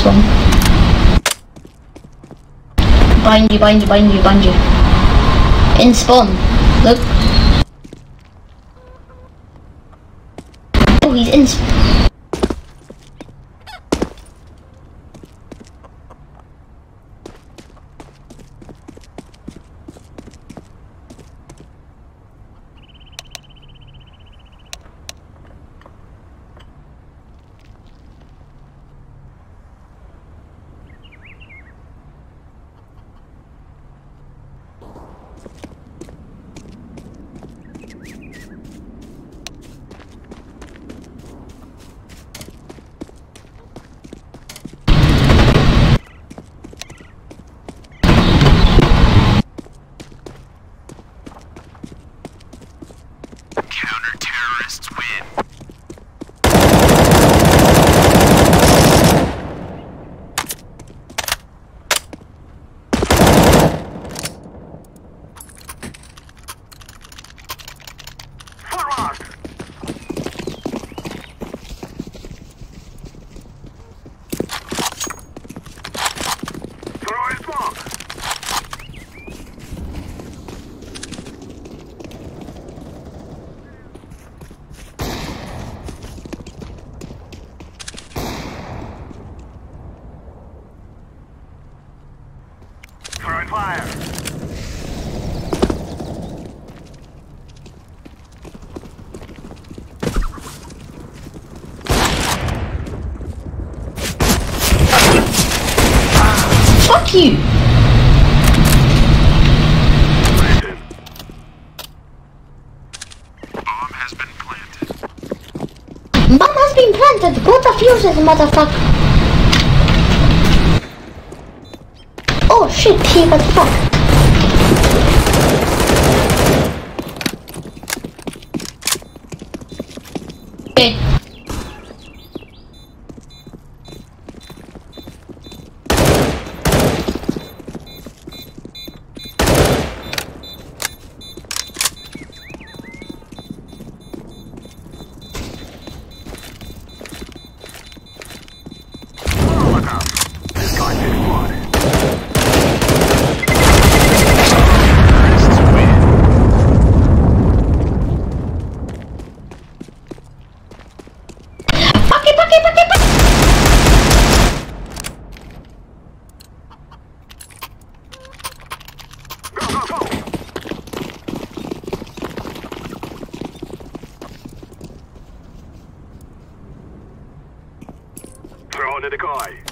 in spawn. Bind you, bind you, bind you, bind you. In spawn. Look. Oh, he's in. sp- Fuck you! Bomb has been planted. Bomb has been planted. Go the fuses, motherfucker. Oh shit, he got fucked. It the guy.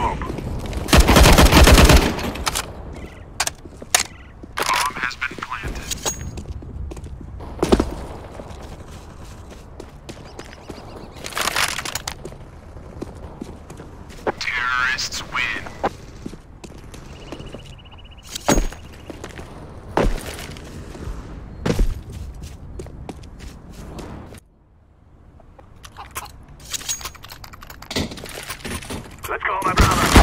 Activating the bomb. Bomb has been planted. Terrorists win. Let's go, my brother.